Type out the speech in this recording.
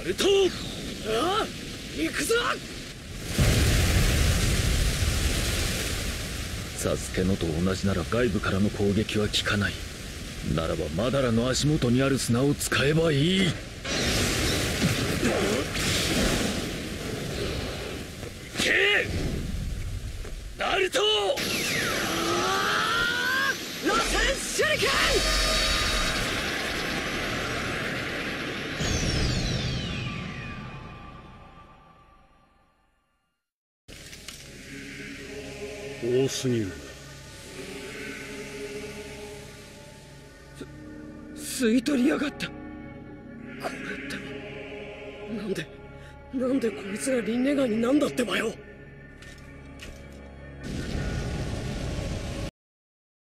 ナルトああ行くぞ。サスケのと同じなら外部からの攻撃は効かない。ならばマダラの足元にある砂を使えばいい。け。ナルト螺旋手裏剣多すぎる。す吸い取りやがった。これってなんでなんでこいつがリンネガーになんだってばよ。